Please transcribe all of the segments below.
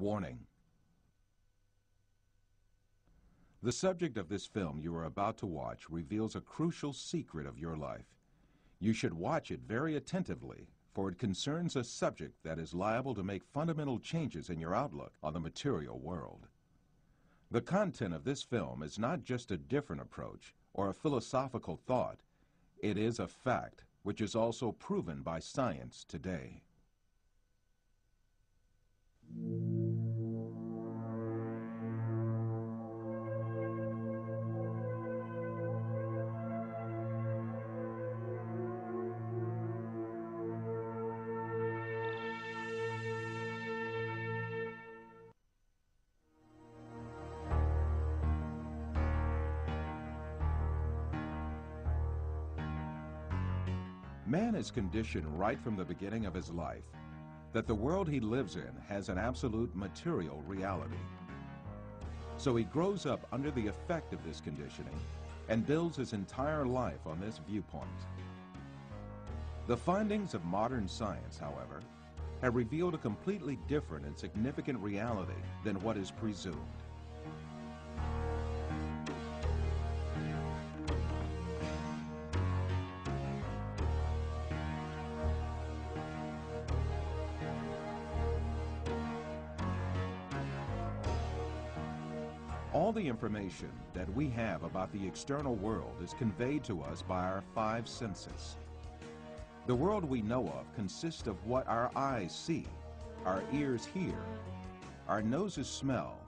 Warning. The subject of this film you are about to watch reveals a crucial secret of your life. You should watch it very attentively, for it concerns a subject that is liable to make fundamental changes in your outlook on the material world. The content of this film is not just a different approach or a philosophical thought, it is a fact which is also proven by science today. Man is conditioned right from the beginning of his life that the world he lives in has an absolute material reality. So he grows up under the effect of this conditioning and builds his entire life on this viewpoint. The findings of modern science, however, have revealed a completely different and significant reality than what is presumed. All the information that we have about the external world is conveyed to us by our five senses. The world we know of consists of what our eyes see, our ears hear, our noses smell,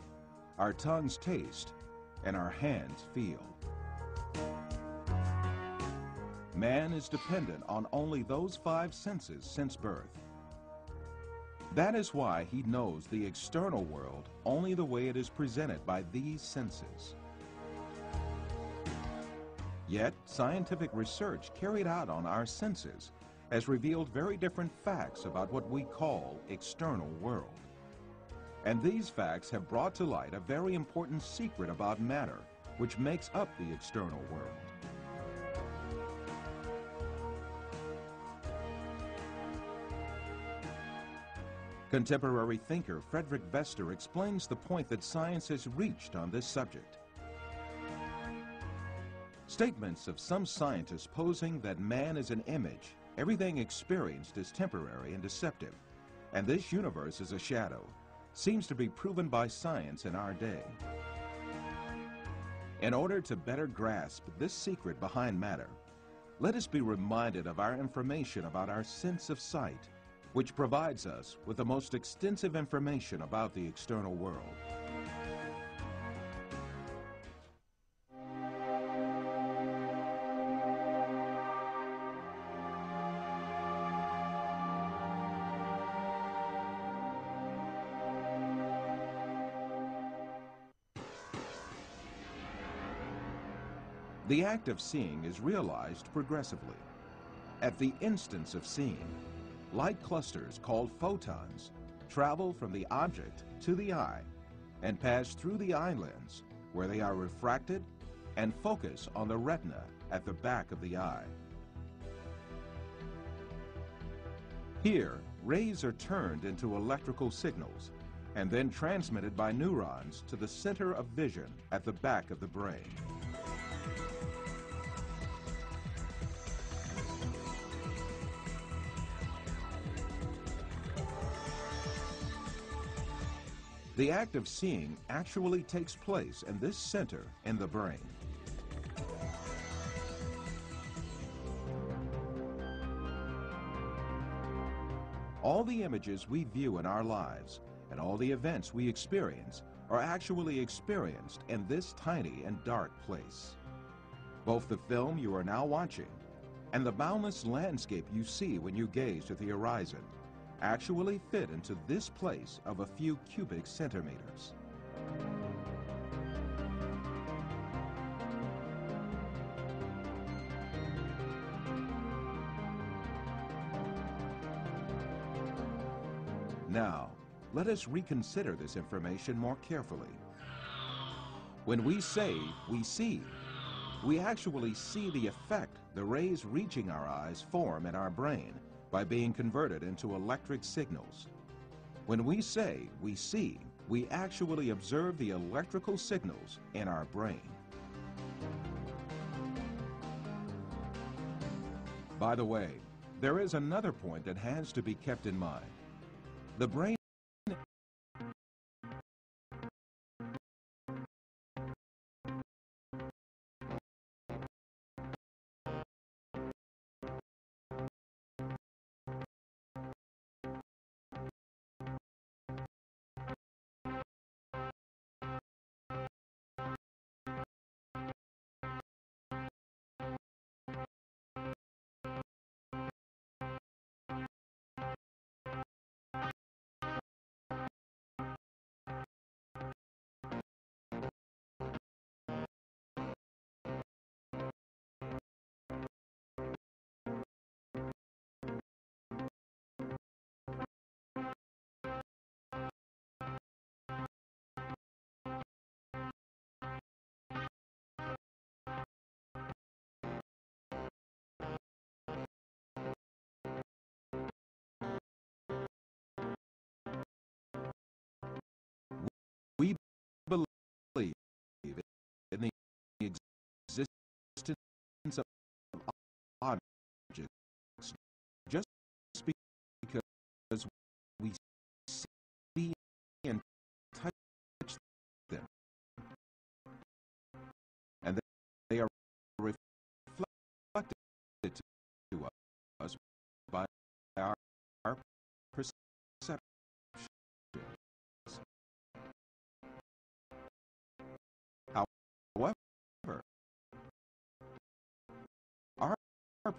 our tongues taste, and our hands feel. Man is dependent on only those five senses since birth. That is why he knows the external world only the way it is presented by these senses. Yet, scientific research carried out on our senses has revealed very different facts about what we call external world. And these facts have brought to light a very important secret about matter which makes up the external world. Contemporary thinker Frederick Vester explains the point that science has reached on this subject. Statements of some scientists posing that man is an image, everything experienced is temporary and deceptive, and this universe is a shadow, seems to be proven by science in our day. In order to better grasp this secret behind matter, let us be reminded of our information about our sense of sight which provides us with the most extensive information about the external world. The act of seeing is realized progressively. At the instance of seeing, light clusters called photons travel from the object to the eye and pass through the eye lens where they are refracted and focus on the retina at the back of the eye. Here, rays are turned into electrical signals and then transmitted by neurons to the center of vision at the back of the brain. The act of seeing actually takes place in this center in the brain. All the images we view in our lives and all the events we experience are actually experienced in this tiny and dark place. Both the film you are now watching and the boundless landscape you see when you gaze at the horizon actually fit into this place of a few cubic centimeters. Now, let us reconsider this information more carefully. When we say we see, we actually see the effect the rays reaching our eyes form in our brain by being converted into electric signals. When we say we see, we actually observe the electrical signals in our brain. By the way, there is another point that has to be kept in mind. The brain our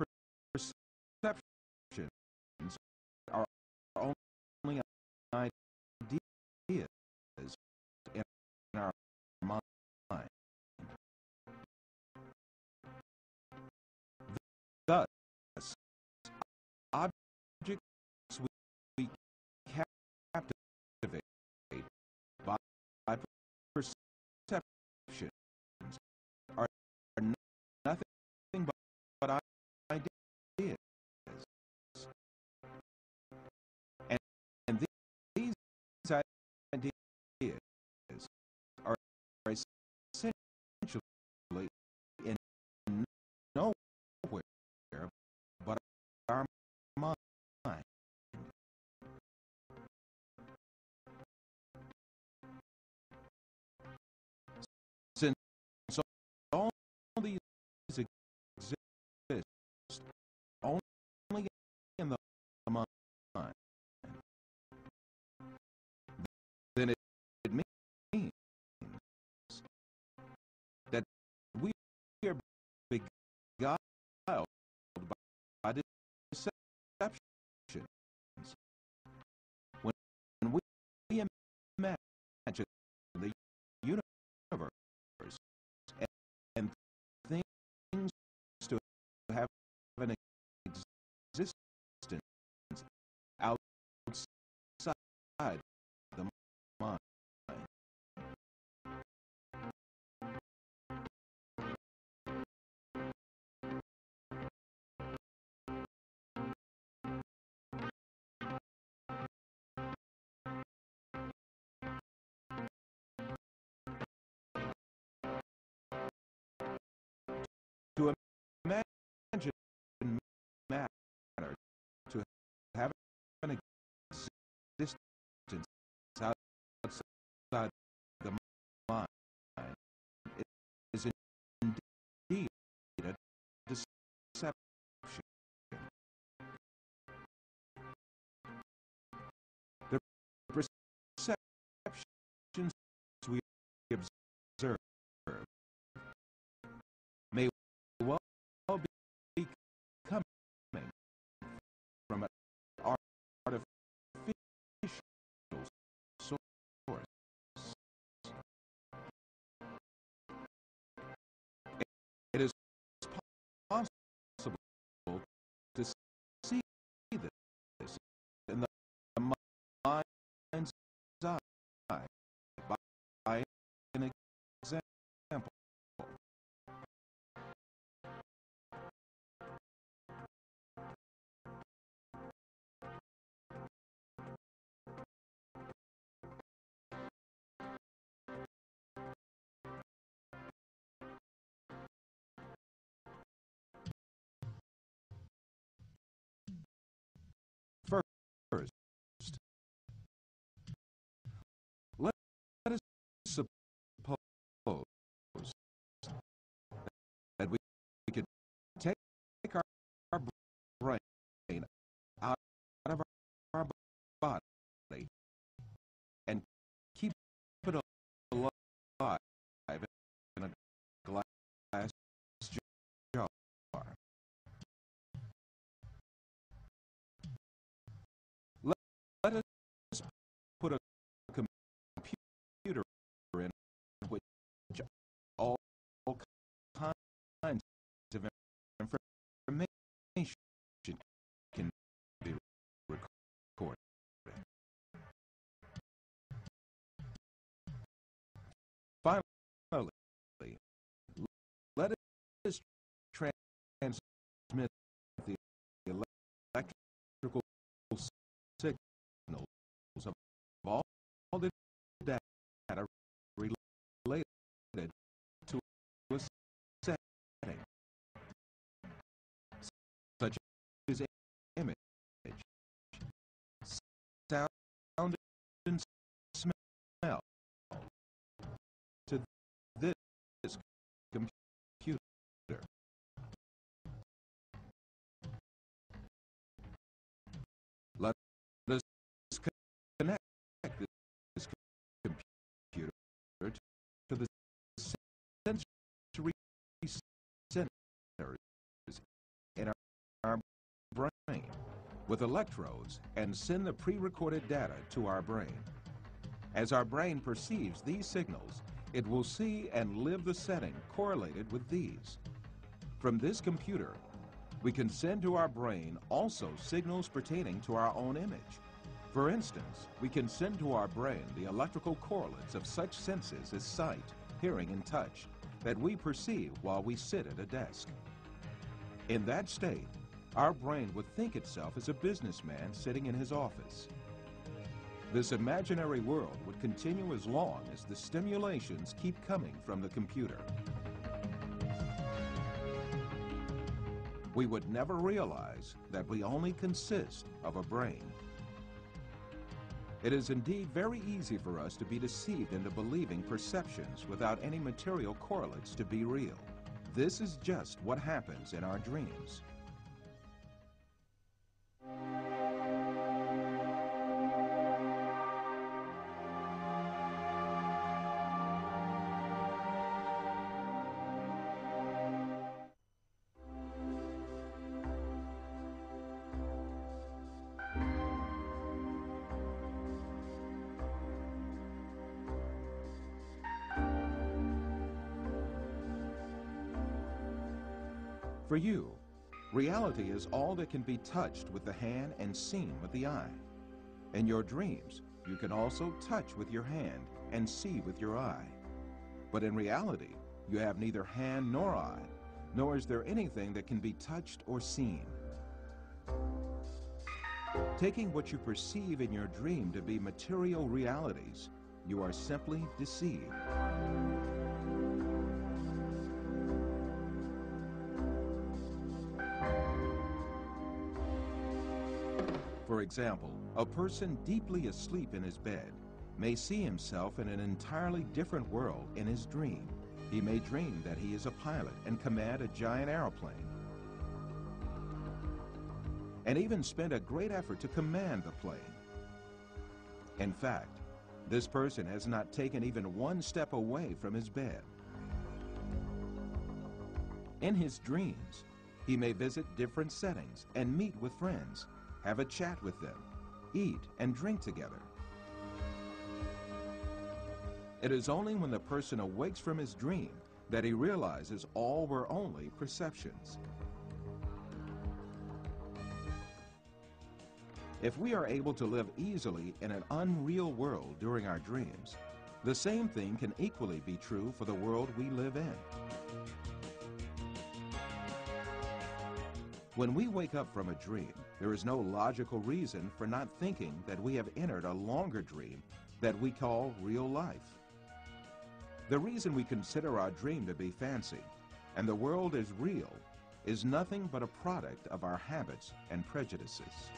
these exist only in the mind, then it, it means that we are beguiled by deceptions when we imagine have is brain with electrodes and send the pre-recorded data to our brain. As our brain perceives these signals, it will see and live the setting correlated with these. From this computer, we can send to our brain also signals pertaining to our own image. For instance, we can send to our brain the electrical correlates of such senses as sight, hearing, and touch that we perceive while we sit at a desk. In that state, our brain would think itself as a businessman sitting in his office. This imaginary world would continue as long as the stimulations keep coming from the computer. We would never realize that we only consist of a brain. It is indeed very easy for us to be deceived into believing perceptions without any material correlates to be real. This is just what happens in our dreams. For you, reality is all that can be touched with the hand and seen with the eye. In your dreams, you can also touch with your hand and see with your eye. But in reality, you have neither hand nor eye, nor is there anything that can be touched or seen. Taking what you perceive in your dream to be material realities, you are simply deceived. For example, a person deeply asleep in his bed may see himself in an entirely different world in his dream. He may dream that he is a pilot and command a giant aeroplane, and even spend a great effort to command the plane. In fact, this person has not taken even one step away from his bed. In his dreams, he may visit different settings and meet with friends, have a chat with them, eat and drink together. It is only when the person awakes from his dream that he realizes all were only perceptions. If we are able to live easily in an unreal world during our dreams, the same thing can equally be true for the world we live in. When we wake up from a dream, there is no logical reason for not thinking that we have entered a longer dream that we call real life. The reason we consider our dream to be fancy and the world is real is nothing but a product of our habits and prejudices.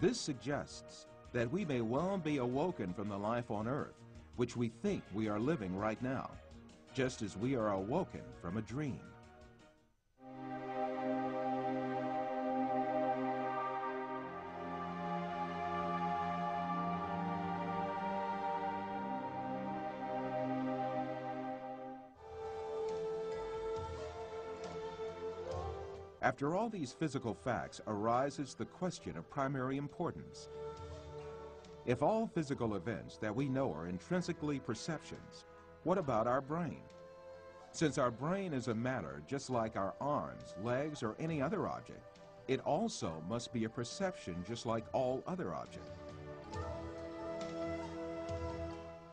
This suggests that we may well be awoken from the life on earth, which we think we are living right now, just as we are awoken from a dream. After all these physical facts arises the question of primary importance. If all physical events that we know are intrinsically perceptions, what about our brain? Since our brain is a matter just like our arms, legs, or any other object, it also must be a perception just like all other objects.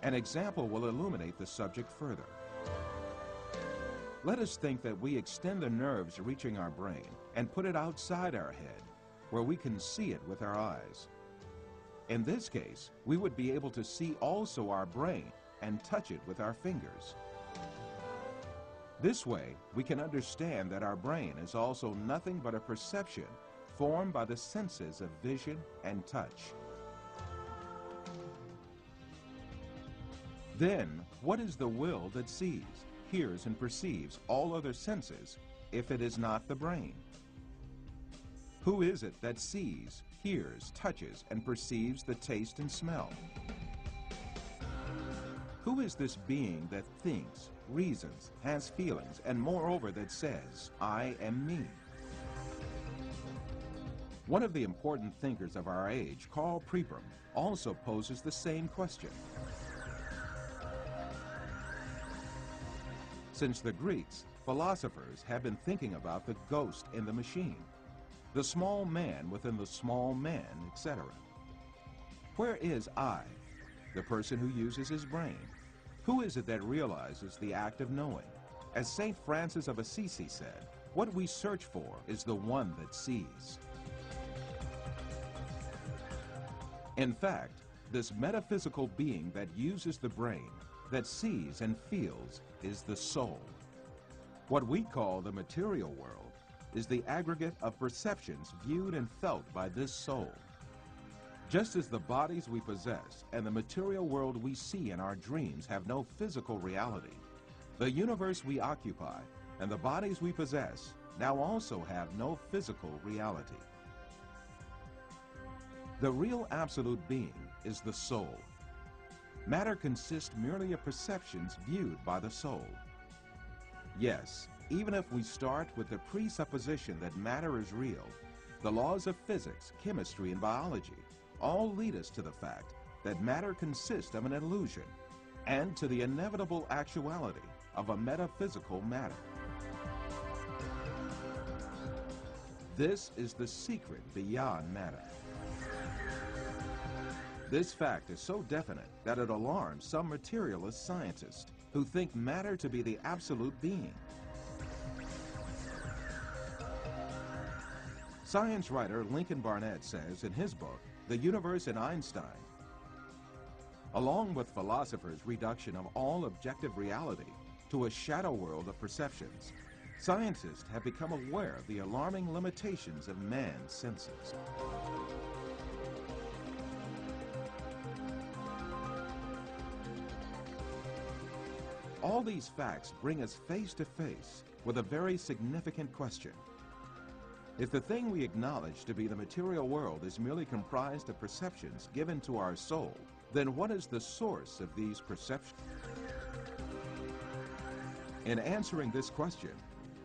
An example will illuminate the subject further. Let us think that we extend the nerves reaching our brain and put it outside our head, where we can see it with our eyes. In this case, we would be able to see also our brain and touch it with our fingers. This way, we can understand that our brain is also nothing but a perception formed by the senses of vision and touch. Then, what is the will that sees, hears, and perceives all other senses if it is not the brain? Who is it that sees, hears, touches, and perceives the taste and smell? Who is this being that thinks, reasons, has feelings, and moreover that says, I am me? One of the important thinkers of our age, Karl Pribram, also poses the same question. Since the Greeks, philosophers have been thinking about the ghost in the machine, the small man within the small man, etc. Where is I, the person who uses his brain? Who is it that realizes the act of knowing? As St. Francis of Assisi said, what we search for is the one that sees. In fact, this metaphysical being that uses the brain that sees and feels is the soul. What we call the material world is the aggregate of perceptions viewed and felt by this soul. Just as the bodies we possess and the material world we see in our dreams have no physical reality, the universe we occupy and the bodies we possess now also have no physical reality. The real absolute being is the soul. Matter consists merely of perceptions viewed by the soul. Yes, even if we start with the presupposition that matter is real, the laws of physics, chemistry, and biology all lead us to the fact that matter consists of an illusion and to the inevitable actuality of a metaphysical matter. This is the secret beyond matter. This fact is so definite that it alarms some materialist scientists who think matter to be the absolute being. Science writer Lincoln Barnett says in his book, The Universe in Einstein, along with philosophers' reduction of all objective reality to a shadow world of perceptions, scientists have become aware of the alarming limitations of man's senses. All these facts bring us face to face with a very significant question. If the thing we acknowledge to be the material world is merely comprised of perceptions given to our soul, then what is the source of these perceptions? In answering this question,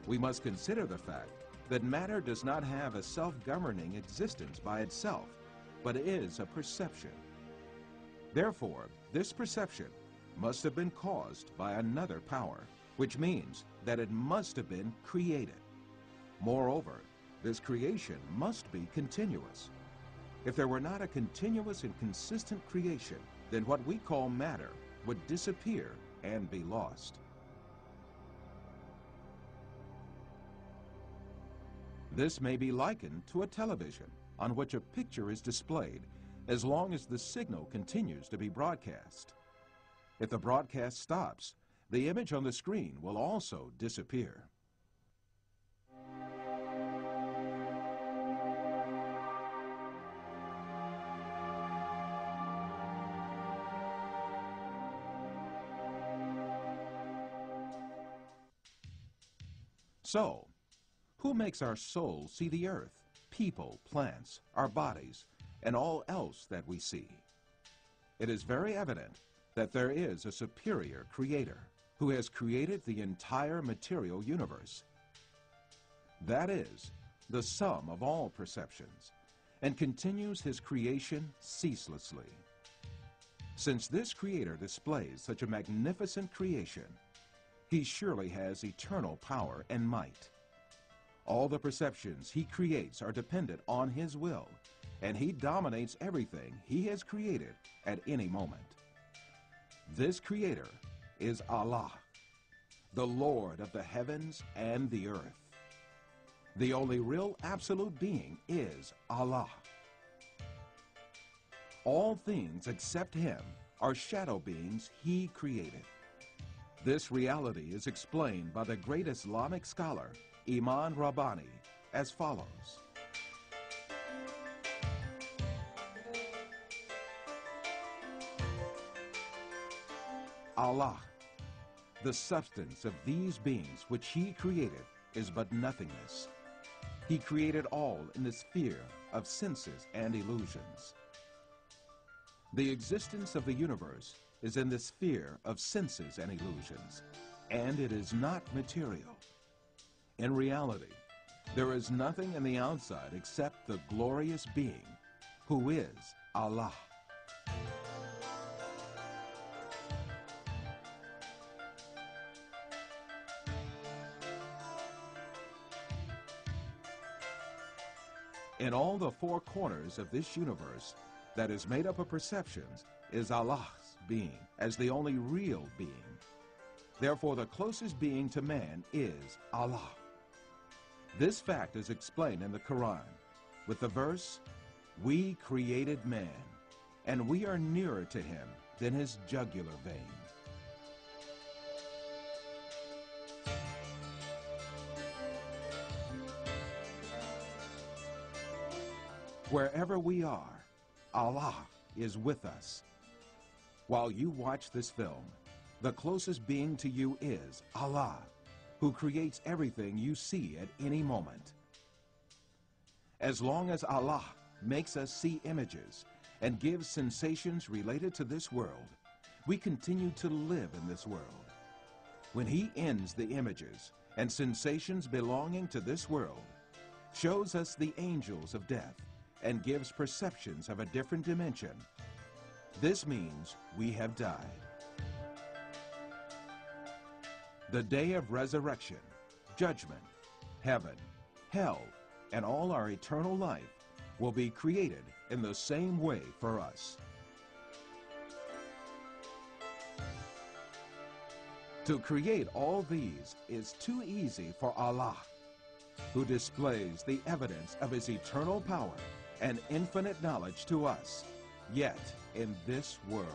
we must consider the fact that matter does not have a self-governing existence by itself, but is a perception. Therefore, this perception must have been caused by another power, which means that it must have been created. Moreover, this creation must be continuous. If there were not a continuous and consistent creation, then what we call matter would disappear and be lost. This may be likened to a television on which a picture is displayed as long as the signal continues to be broadcast. If the broadcast stops, the image on the screen will also disappear. So, who makes our soul see the earth, people, plants, our bodies, and all else that we see? It is very evident that there is a superior creator who has created the entire material universe. That is, the sum of all perceptions, and continues his creation ceaselessly. Since this creator displays such a magnificent creation, he surely has eternal power and might. All the perceptions he creates are dependent on his will, and he dominates everything he has created at any moment. This Creator is Allah, the Lord of the heavens and the earth. The only real absolute being is Allah. All things except Him are shadow beings He created. This reality is explained by the great Islamic scholar, Imam Rabbani, as follows. Allah, the substance of these beings which He created, is but nothingness. He created all in the sphere of senses and illusions. The existence of the universe is in the sphere of senses and illusions, and it is not material. In reality, there is nothing in the outside except the glorious being, who is Allah. In all the four corners of this universe that is made up of perceptions is Allah's being as the only real being. Therefore, the closest being to man is Allah. This fact is explained in the Quran with the verse, We created man, and we are nearer to him than his jugular vein. Wherever we are, Allah is with us. While you watch this film, the closest being to you is Allah, who creates everything you see at any moment. As long as Allah makes us see images and gives sensations related to this world, we continue to live in this world. When He ends the images and sensations belonging to this world, shows us the angels of death, and gives perceptions of a different dimension, this means we have died. The day of resurrection, judgment, heaven, hell, and all our eternal life will be created in the same way for us. To create all these is too easy for Allah, who displays the evidence of His eternal power and infinite knowledge to us, yet in this world.